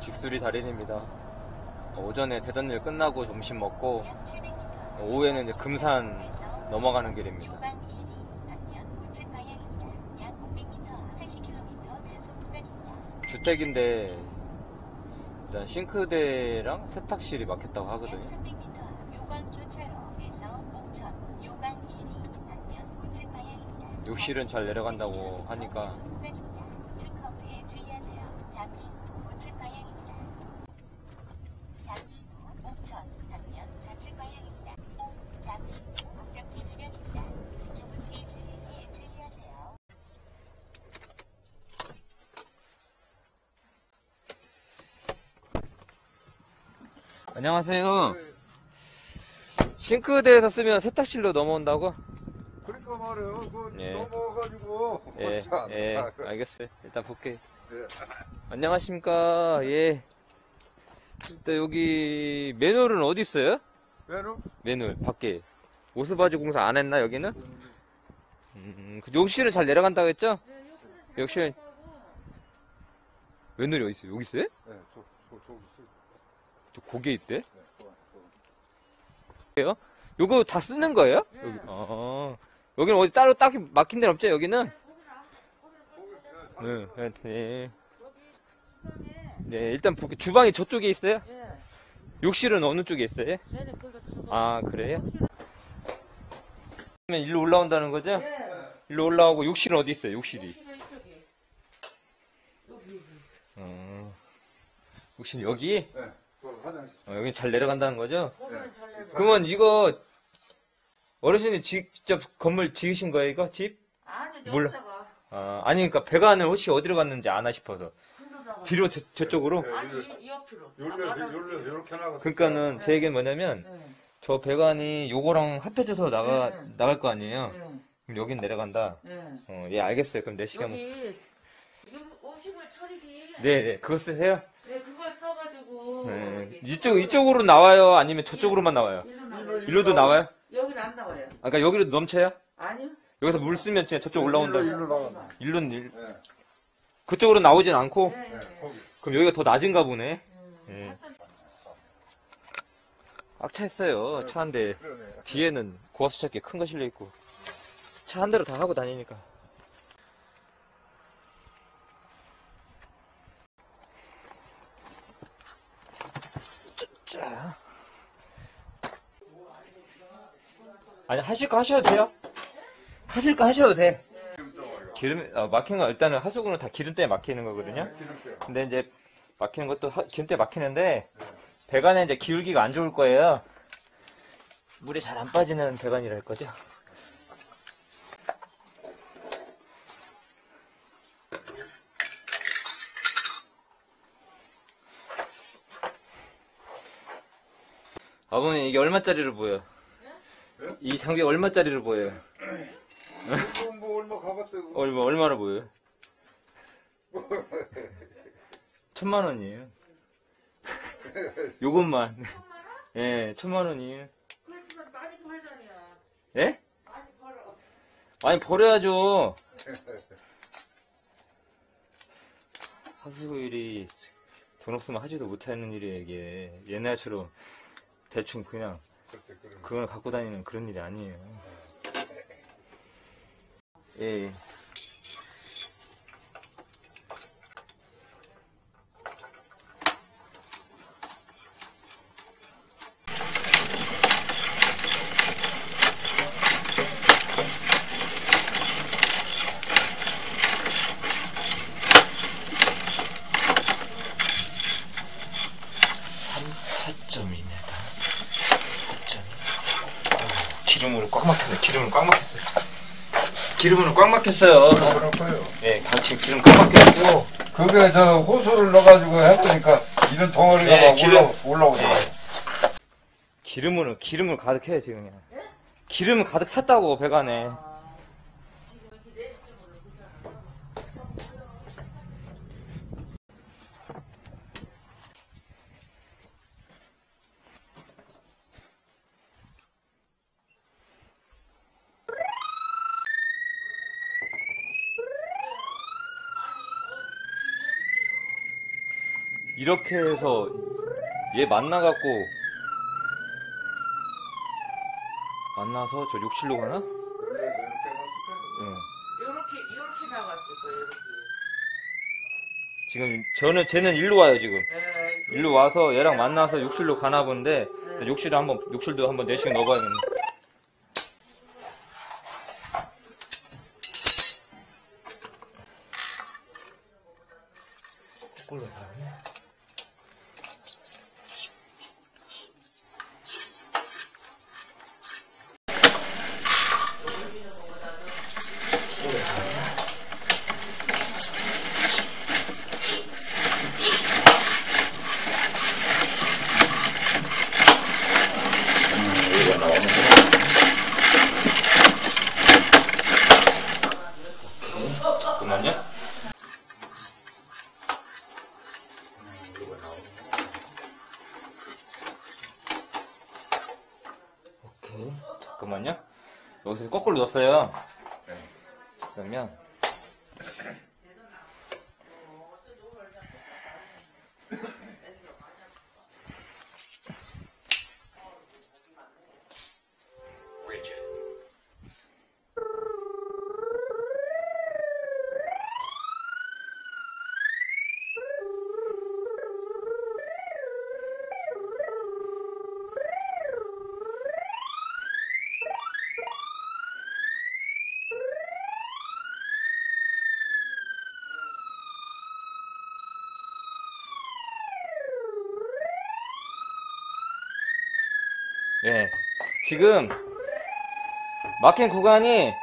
직수리 달인입니다. 오전에 되던 일 끝나고 점심 먹고 오후에는 이제 금산 넘어가는 길입니다. 주택인데 일단 싱크대랑 세탁실이 막혔다고 하거든요. 욕실은 잘 내려간다고 하니까 안녕하세요. 싱크대에서 쓰면 세탁실로 넘어온다고? 그러니까 말이에요. 그 예. 넘어가지고. 예, 참. 예, 알겠어요. 일단 볼게. 예. 안녕하십니까. 예. 일단 여기 매놀은 어디 있어요? 메뉴? 매놀 밖에. 오스바지 공사 안 했나 여기는? 음, 그 욕실은 잘 내려간다고 했죠? 욕실은 매놀이 어디 있어요? 여기 있어요? 예, 저, 저, 저기 저 고개 있대? 그래요? 요거 다 쓰는 거예요? 여기. 어. 여기는 어디 따로 딱히 막힌 데는 없죠? 여기는? 네, 네, 네. 네, 일단 볼게. 주방이 저쪽에 있어요? 예. 욕실은 어느 쪽에 있어요? 네네. 아, 그래요? 그러면 일로 올라온다는 거죠? 예. 일로 올라오고 욕실은 어디 있어요? 욕실이. 욕실은 이쪽에. 여기, 여기. 어. 욕실 여기? 예, 그 화장실. 어, 여기 잘 내려간다는 거죠? 거기는 잘 내려. 그러면 이거 어르신이 직접 건물 지으신 거예요, 이거? 집? 아니, 몰라. 여기다가 아, 아니, 그러니까 배관을 혹시 어디로 갔는지 아나 싶어서. 흘러나가. 뒤로 저, 저쪽으로? 예, 아니, 요- 이, 이 옆으로. 아, 나가- 요리에서 이렇게 나갔어. 그러니까는 제 얘기는 뭐냐면 네. 저 배관이 요거랑 합해져서 나가 네. 나갈 거 아니에요. 네. 그럼 여긴 내려간다. 네. 어, 예, 알겠어요. 그럼 4시간. 여기 음- 음식을 차리기. 네, 네. 그거 쓰세요? 네, 써가지고. 네. 이게 이쪽 이쪽으로 나와요? 아니면 저쪽으로만 나와요? 일로 일로, 나와요. 일로도 나와요? 여기는 안 나와요. 아까 그러니까 여기로 넘쳐요? 아니요. 여기서 물 쓰면 그냥 저쪽 올라온다. 일로, 일로 나간다. 일로는 일, 예, 그쪽으로 나오진 않고 네, 예, 네. 거기. 그럼 여기가 더 낮은가 보네. 음, 예. 꽉차 있어요. 차 한 대. 그러네. 뒤에는 고압 수차기 큰 거 실려 있고 차 한 대로 다 하고 다니니까. 아니 하실 거 하셔도 돼요. 하실 거 하셔도 돼. 기름 어, 막힌 거 일단은 하수구는 다 기름 때문에 막히는 거거든요. 기름때요. 근데 이제 막히는 것도 하- 기름 때문에 막히는데 배관에 이제 기울기가 안 좋을 거예요. 물이 잘 안 빠지는 배관이랄 거죠. 아버님 이게 얼마짜리로 보여? 네? 이 장비 얼마짜리로 보여요? 이거 뭐 얼마 가봤어요. 얼마 얼마나 보여요? 천만 원이에요. 요것만. 예, 천만 원이에요. 그렇지만 많이 벌잖아요. 예? 많이 벌어. 많이 버려야죠. 하수일이 돈 없으면 하지도 못하는 일이에요, 이게. 옛날처럼 대충 그냥 그걸 갖고 다니는 그런 일이 아니에요. 예. 점입니다. 점. 기름으로 꽉 막혔네. 기름으로 꽉 막혔어요. 기름으로 꽉 막혔어요. 그럴 거예요. 예, 같이 기름 꽉 막혀있고. 그게 저 호수를 넣어가지고 해보니까 이런 덩어리가 예, 막 기름. 올라, 올라오더라고요. 예. 기름으로, 기름을 가득해, 지금 그냥. 기름을 가득 찼다고, 배관에. 지금 이렇게 4시쯤으로 보잖아. 이렇게 해서 얘 만나갖고 만나서 저 욕실로 가나? 이렇게. 응. 요렇게 요렇게 나갔을 거예요. 요렇게. 지금 저는 쟤는 일로 와요 지금. 예, 일로 와서 얘랑 만나서 욕실로 가나 본데 욕실에 한번 욕실도 한번 내시경 넣어봐야겠네. 잠깐만요. 오케이. 잠깐만요. 여기서 거꾸로 넣었어요. 그러면 예. 지금 막힌 구간이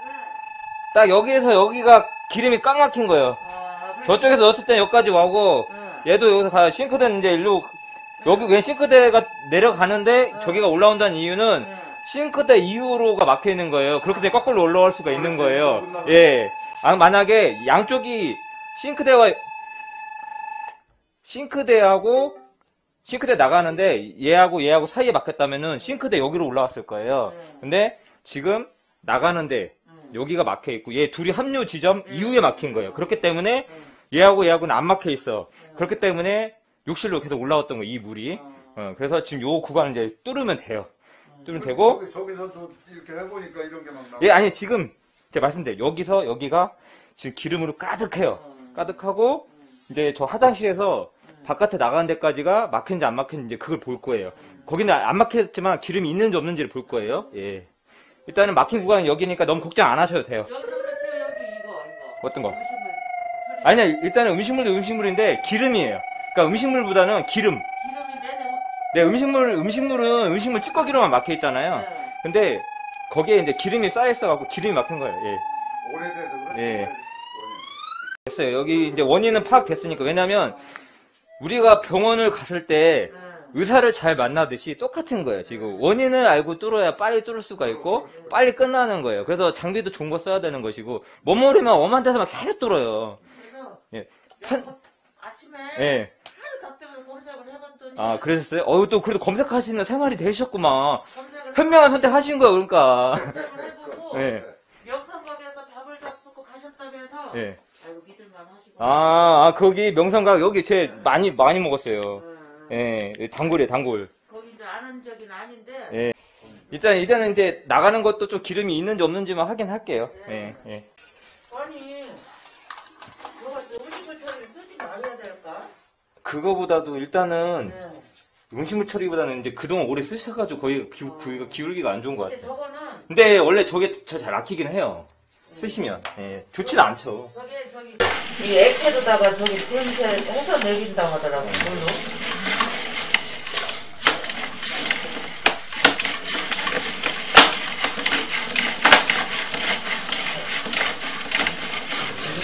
딱 여기에서 여기가 기름이 꽉 막힌 거예요. 아, 그래. 저쪽에서 넣었을 때 여기까지 와고 응. 얘도 여기서 가 싱크대는 이제 일로 여기 왜 싱크대가 내려가는데 저기가 올라온다는 이유는 응. 싱크대 이후로가 막혀 있는 거예요. 그렇게 되면 거꾸로 올라갈 수가 있는 거예요. 예. 아, 만약에 양쪽이 싱크대와 싱크대하고 싱크대 나가는데 얘하고 얘하고 사이에 막혔다면은 싱크대 여기로 올라왔을 거예요. 네. 근데 지금 나가는데 응. 여기가 막혀 있고 얘 둘이 합류 지점 이후에 막힌 거예요. 그렇기 때문에 응. 얘하고 얘하고는 안 막혀 있어. 그렇기 때문에 욕실로 계속 올라왔던 거예요. 이 물이. 어, 그래서 지금 요 구간을 이제 뚫으면 돼요. 뚫으면 되고 저기, 저기서 또 이렇게 해보니까 이런 게 막 나와. 예, 아니, 지금, 제가 말씀드려요. 여기서, 여기가 지금 기름으로 가득해요. 가득하고, 이제 저 화장실에서 바깥에 나가는 데까지가 막혔는지 안 막혔는지 그걸 볼 거예요. 거기는 안 막혔지만 기름이 있는지 없는지를 볼 거예요. 예. 일단은 막힌 구간은 여기니까 너무 걱정 안 하셔도 돼요. 여기서. 여기 이거 이거. 어떤 거? 음식물 처리. 아니야, 일단은 음식물도 음식물인데 기름이에요. 그러니까 음식물보다는 기름. 내려. 네, 음식물, 음식물은 음식물 찌꺼기로만 막혀 있잖아요. 네. 근데 거기에 이제 기름이 쌓여 있어갖고 기름이 막힌 거예요. 예. 오래돼서 그렇지. 예. 됐어요. 여기 이제 원인은 파악됐으니까. 왜냐면, 우리가 병원을 갔을 때 응. 의사를 잘 만나듯이 똑같은 거예요. 지금 원인을 알고 뚫어야 빨리 뚫을 수가 있고, 빨리 끝나는 거예요. 그래서 장비도 좋은 거 써야 되는 것이고, 머무르면 엄한 데서만 계속 뚫어요. 그래서 예. 판... 아침에 예. 하루 닭 때문에 검색을 해봤더니 아, 그러셨어요? 어우, 또 그래도 검색하시는 생활이 되셨구만. 현명한 선택 하신 거야, 그러니까. 검색을 해보고 예. 명상각에서 밥을 잡수고 가셨다고 해서 예. 아, 아, 거기 명성각 여기 제 많이, 많이 먹었어요. 응. 예, 단골이에요, 단골. 거기 이제 아는 적은 아닌데 예. 일단, 일단은 이제 나가는 것도 좀 기름이 있는지 없는지만 확인할게요. 예, 예. 아니 너가 저 음식물 처리를 쓰지 말아야 될까? 그거보다도 일단은 네. 음식물 처리보다는 이제 그동안 오래 쓰셔가지고 거의 기, 기, 기울기가 안 좋은 것 근데 같아요. 저거는 근데 원래 저게 저 잘 아끼긴 해요. 쓰시면. 예. 좋진 않죠. 저게 저기 이 액체로다가 저기 냄새 해서 내린다고 하더라고 물로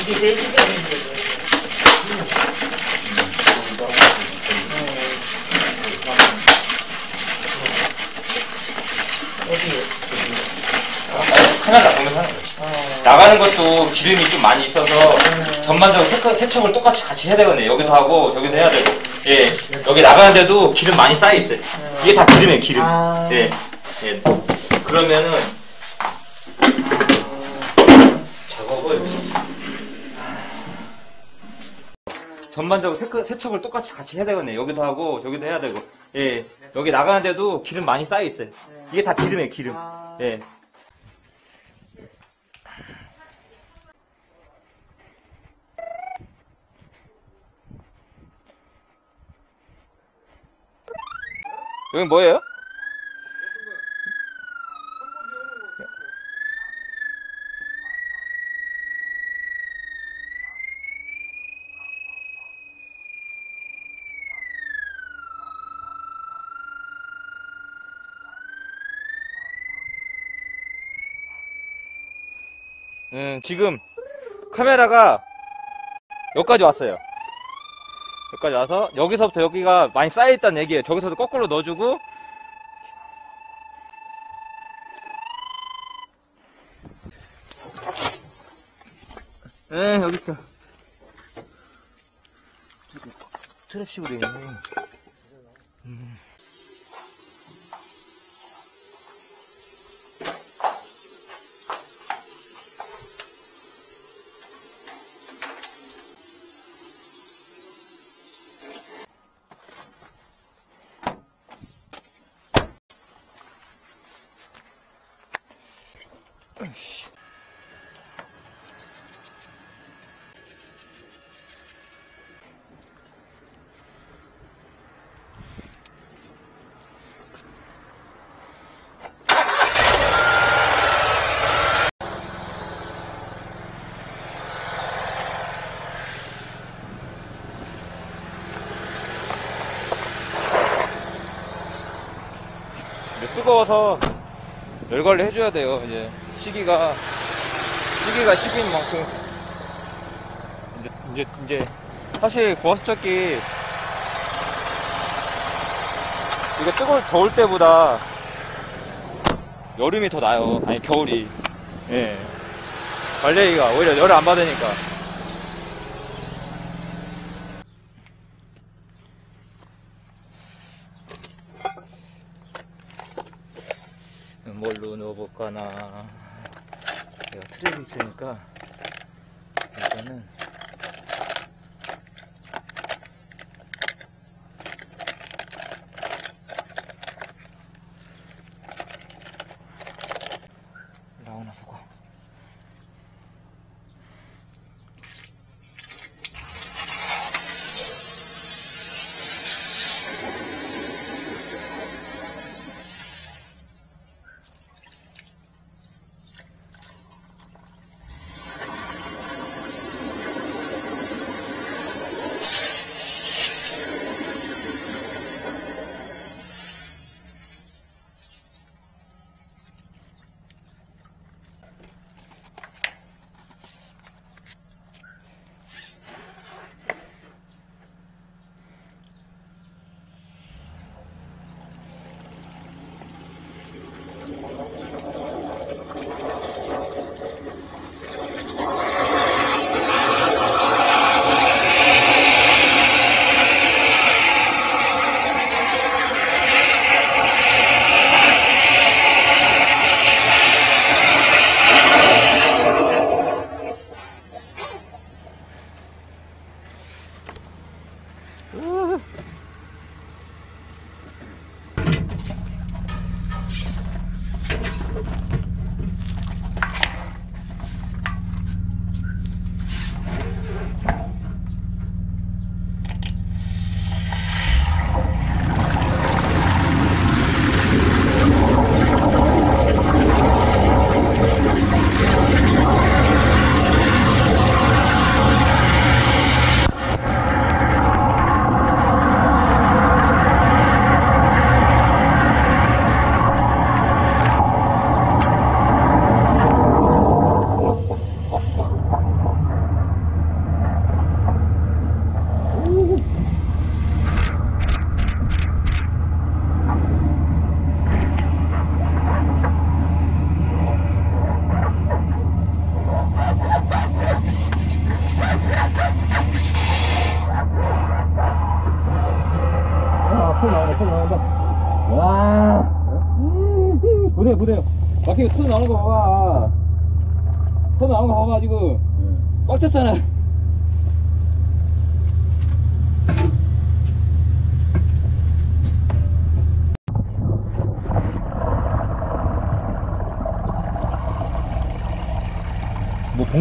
이게 내시경인데 어디? 카메라 보면 하는 거죠. 나가는 것도 기름이 좀 많이 있어서 전반적으로 세척, 세척을 똑같이 같이 해야 되거든요. 여기도 하고 저기도 해야 되고. 예. 여기 나가는데도 기름 많이 쌓여 있어요. 이게 다 기름이에요, 기름. 아. 예. 예. 그러면은 작업을 전반적으로 세척, 세척을 똑같이 같이 해야 되거든요. 여기도 하고 저기도 해야 되고. 예. 여기 나가는데도 기름 많이 쌓여 있어요. 이게 다 기름이에요, 기름. 아. 예. 여기 뭐예요? 음, 지금 카메라가 여기까지 왔어요. 여기까지 와서 여기서부터 여기가 많이 쌓여있다는 얘기예요. 저기서도 거꾸로 넣어주고 네, 여기 있다. 트랩식으로 있네. 뜨거워서 열 관리 해줘야 돼요. 이제 시기가 시기가 시기인 만큼 이제 이제 이제 사실 고화수척기 이거 뜨거울 더울 때보다 여름이 더 나요. 아니 겨울이 예 관리가 오히려 열을 안 받으니까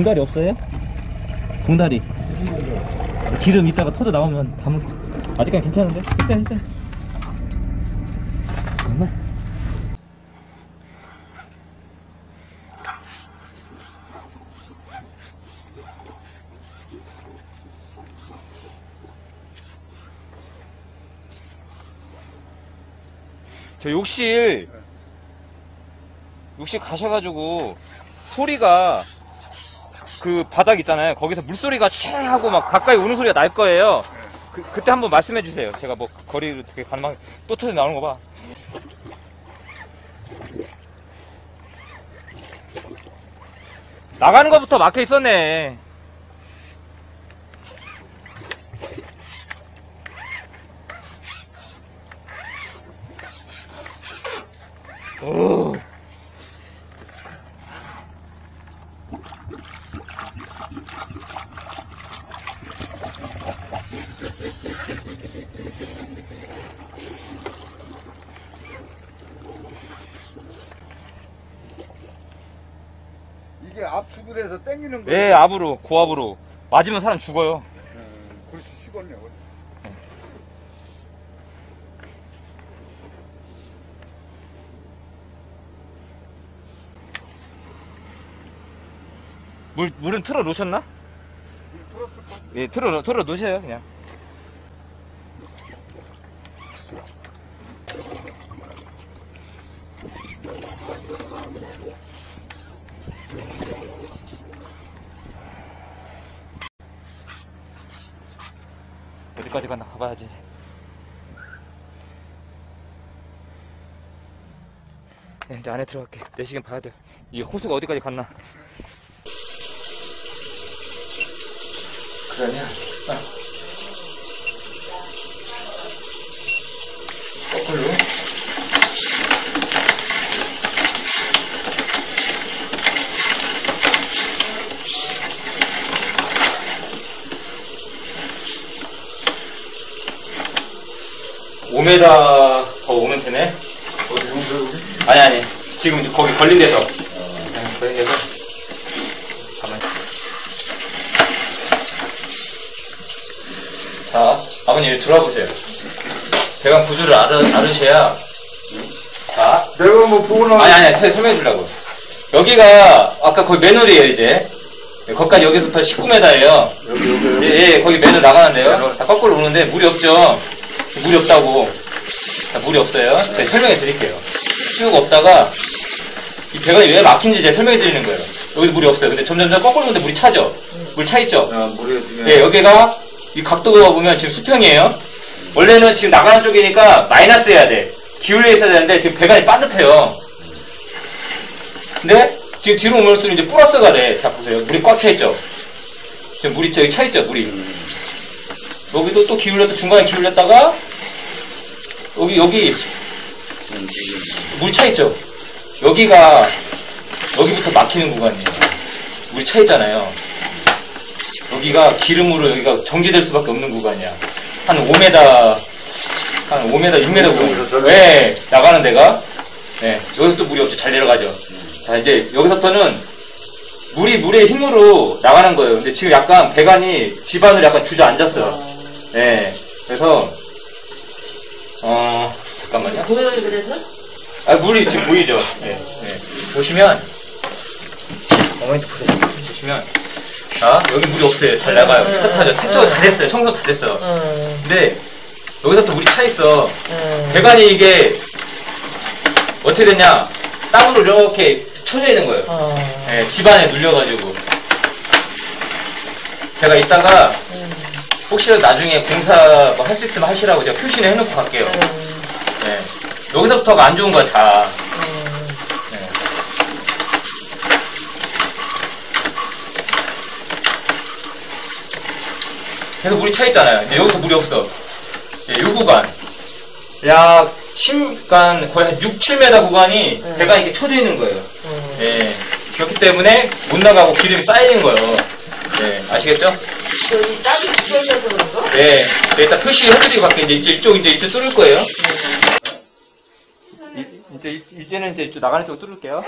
봉다리 없어요? 봉다리. 기름 이따가 터져 나오면 담을. 아직까지 괜찮은데? 괜찮아, 괜찮아. 저 욕실 욕실 가셔가지고 소리가 그 바닥 있잖아요. 거기서 물소리가 쉥 하고 막 가까이 오는 소리가 날 거예요. 그, 그때 한번 말씀해 주세요. 제가 뭐 거리를 되게 가능하게 또 터져 나오는 거 봐. 나가는 것부터 막혀 있었네. 오. 해서 땡기는 거예요. 예, 압으로, 고압으로. 맞으면 사람 죽어요. 음, 그렇지 식었네. 물, 물은 틀어 놓으셨나? 예, 틀어, 틀어 놓으셔요, 그냥. 어디까지 갔나 가봐야지. 네, 이제 안에 들어갈게. 내시경 봐야 돼. 이 호수가 어디까지 갔나. 그러냐? 거꾸로. 오메다더 오면 되네. 어디 용서 우리? 아니 아니. 지금 이제 거기 걸린 데서. 네, 걸린 데서. 가만. 자 아버님 들어와 보세요. 배관 구조를 알아, 알으셔야. 자. 내가 뭐 보고 나. 아니 아니 차 설명해 주려고. 여기가 아까 거기 맨홀이에요 이제. 거기까지 여기서부터 19m예요. 여기 여기. 예, 예, 거기 맨홀 나가는데요. 자 거꾸로 오는데 물이 없죠 물이 없다고 자, 물이 없어요 제가 설명해 드릴게요 쭉 없다가 이 배관이 왜 막힌지 제가 설명해 드리는 거예요. 여기도 물이 없어요. 근데 점점점 거꾸로 오는데 물이 차죠? 물 차 있죠? 야 물에 예, 여기가 이 각도가 보면 지금 수평이에요. 원래는 지금 나가는 쪽이니까 마이너스 해야 돼. 기울여 있어야 되는데 지금 배관이 반듯해요. 근데 지금 뒤로 오면수록 이제 플러스가 돼. 자 보세요. 물이 꽉 차 있죠? 지금 물이 저기 차 있죠? 물이. 여기도 또 기울였다 중간에 기울였다가 여기 여기 물 차 있죠? 여기가 여기부터 막히는 구간이에요. 물이 차 있잖아요. 여기가 기름으로 여기가 정지될 수밖에 없는 구간이야. 한 5m, 한 5m, 6m 구간. 네, 나가는 데가. 네, 여기서 또 물이 없죠. 잘 내려가죠. 자, 이제 여기서부터는 물이 물의 힘으로 나가는 거예요. 근데 지금 약간 배관이 집안으로 약간 주저앉았어요. 네, 그래서, 어, 잠깐만요. 보여요 그래서? 아, 물이 지금 보이죠? 네, 네. 보시면, 어머니도 보세요. 보시면, 자, 여기 물이 없어요. 잘 나가요. 깨끗하죠. 탈적은 다 됐어요. 청소 다 됐어. 응, 근데, 여기서부터 물이 차 있어. 응. 배관이 이게, 어떻게 됐냐. 땅으로 이렇게 쳐져 있는 거예요. 어. 네, 집안에 눌려가지고. 제가 이따가, 혹시라도 나중에 공사 뭐 할 수 있으면 하시라고 제가 표시를 해놓고 갈게요. 네. 여기서부터가 안 좋은 거야, 다. 네. 계속 물이 차 있잖아요. 근데 여기서 물이 없어. 예, 요 구간. 약 10, 간 거의 한 6, 7m 구간이 배가 이렇게 쳐져 있는 거예요. 예. 그렇기 때문에 못 나가고 기름이 쌓이는 거예요. 예, 아시겠죠? 그런 거? 네. 네, 일단 표시해드리고 갈게요. 이제 이쪽, 이제 이쪽 뚫을 거예요. 이, 이제, 이제는 이제 이쪽 나가는 쪽 뚫을게요.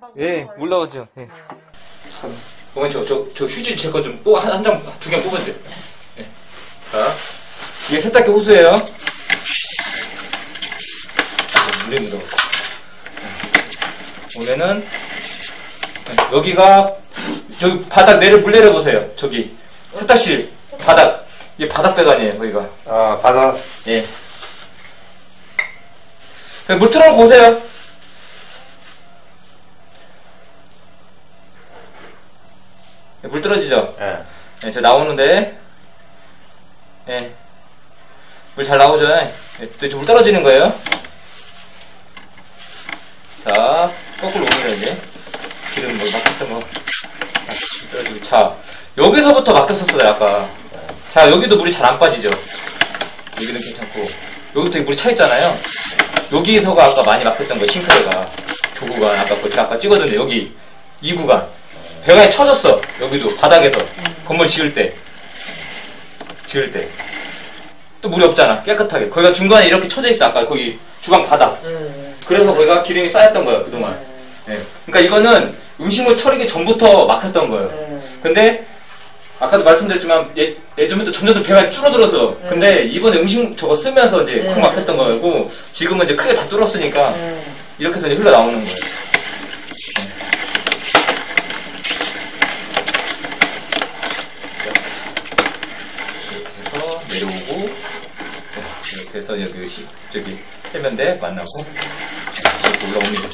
막 예. 올라오죠. 예. 네. 참. 어머니, 저, 저, 저 휴지 제 거 좀, 뽑아, 한, 한 장, 두 개 뽑아주세요. 예. 자, 이게 세탁기 호수예요. 아, 물에 묻어갖고. 예. 보면은, 예, 여기가, 저기 바닥 내려, 물 내려 보세요. 저기, 세탁실, 바닥. 이게 바닥 배관이에요, 거기가. 아, 바다. 예. 그물 틀어놓고 오세요. 물 떨어지죠? 예. 예, 저 나오는데, 예. 물 잘 나오죠? 예, 또물 떨어지는 거예요. 자, 거꾸로 오면 이제. 기름 뭐 막혔던 거. 떨어지고. 자, 여기서부터 막혔었어요, 아까. 자, 여기도 물이 잘 안 빠지죠? 여기는 괜찮고. 여기부터 물이 차 있잖아요. 여기서가 아까 많이 막혔던 거예요, 싱크대가. 조 구간, 아까 그 제가 아까 찍었는데, 여기, 이 구간. 배관이 쳐졌어. 여기도, 바닥에서. 건물 지을 때. 지을 때. 또 물이 없잖아. 깨끗하게. 거기가 중간에 이렇게 쳐져 있어. 아까 거기 주방 바닥. 네. 그래서 거기가 기름이 쌓였던 거예요, 그동안. 예. 그러니까 이거는 음식물 처리기 전부터 막혔던 거예요. 네. 근데 아까도 말씀드렸지만 예, 예전부터 점점 배가 줄어들어서 근데 이번에 음식 저거 쓰면서 이제 네. 콱 막혔던 거고 지금은 이제 크게 다 뚫었으니까 네. 이렇게 해서 이제 흘러 나오는 거예요. 이렇게 해서 내려오고 해서 여기 시- 저기 해면대 만나고 올라옵니다.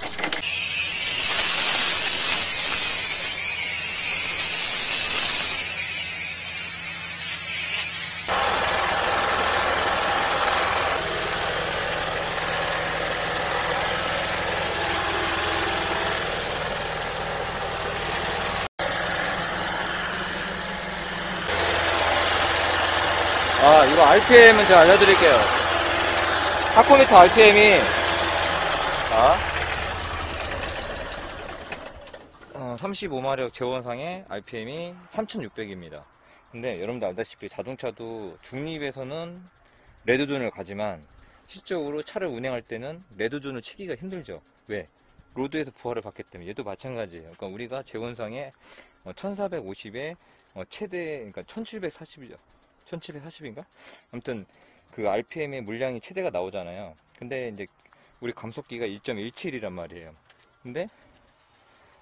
아, 이거 RPM은 제가 알려드릴게요. tachometer RPM이, 자, 어, 35마력 제원상의 RPM이 3600입니다. 근데 여러분들 알다시피 자동차도 중립에서는 red zone을 가지만 실적으로 차를 운행할 때는 red zone을 치기가 힘들죠. 왜? load에서 부하를 받기 때문에 얘도 마찬가지예요. 그러니까 우리가 제원상에 1450에 최대, 그러니까 1740이죠. 1740인가? 아무튼 그 RPM의 물량이 최대가 나오잖아요. 근데 이제 우리 감속기가 1.17이란 말이에요. 근데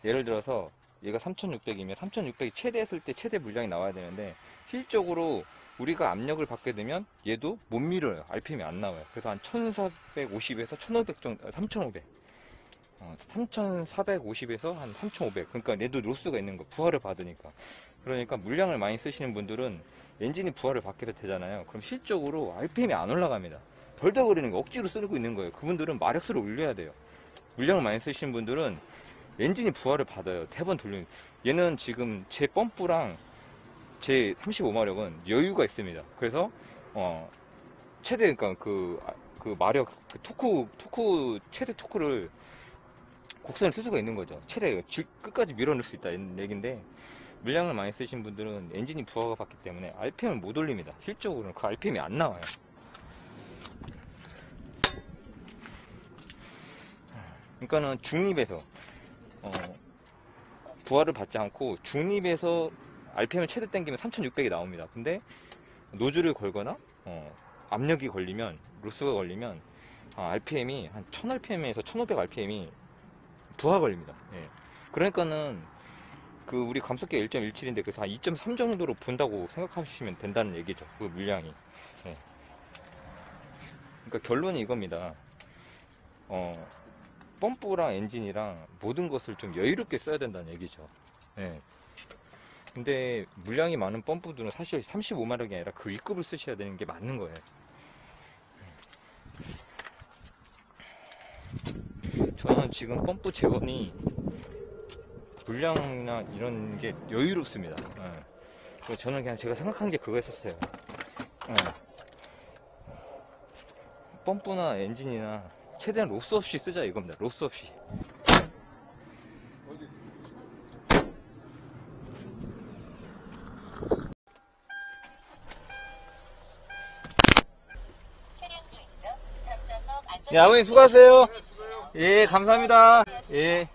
예를 들어서 얘가 3600이면 3600이 최대했을 때 최대 물량이 나와야 되는데 실적으로 우리가 압력을 받게 되면 얘도 못 밀어요. RPM이 안 나와요. 그래서 한 1450에서 1500 정도, 3500. 어, 3450에서 한 3500. 그러니까 얘도 로스가 있는 거. 부하를 받으니까. 그러니까 물량을 많이 쓰시는 분들은 엔진이 부하를 받게 되잖아요. 그럼 실적으로 RPM이 안 올라갑니다. 덜덜거리는 거 억지로 쓰고 있는 거예요. 그분들은 마력수를 올려야 돼요. 물량을 많이 쓰시는 분들은 엔진이 부하를 받아요. 대번 돌리는. 얘는 지금 제 펌프랑 제 35마력은 여유가 있습니다. 그래서 어 최대 그러니까 그, 아, 그 마력 그 토크 토크 최대 토크를 곡선을 쓸 수가 있는 거죠. 최대 줄- 끝까지 밀어넣을 수 있다 얘기인데 물량을 많이 쓰신 분들은 엔진이 부하가 받기 때문에 RPM을 못 올립니다. 실적으로는 그 RPM이 안 나와요. 그러니까는 중립에서 어, 부하를 받지 않고 중립에서 RPM을 최대 당기면 3600이 나옵니다. 근데 노즐을 걸거나 어, 압력이 걸리면 로스가 걸리면 아, RPM이 한 1000rpm에서 1500rpm이 부하 걸립니다. 예. 그러니까는 그 우리 감속기가 1.17인데 그래서 한 2.3 정도로 분다고 생각하시면 된다는 얘기죠. 그 물량이. 예. 그러니까 결론이 이겁니다. 어, 펌프랑 엔진이랑 모든 것을 좀 여유롭게 써야 된다는 얘기죠. 예. 근데 물량이 많은 펌프들은 사실 35마력이 아니라 그 윗급을 쓰셔야 되는 게 맞는 거예요. 저는 지금 펌프 제원이 물량이나 이런 게 여유롭습니다. 예. 그리고 저는 그냥 제가 생각한 게 그거였었어요. 예. 펌프나 엔진이나 최대한 loss 없이 쓰자 이겁니다. loss 없이. 네, 아버님 수고하세요. 예, 감사합니다. 예.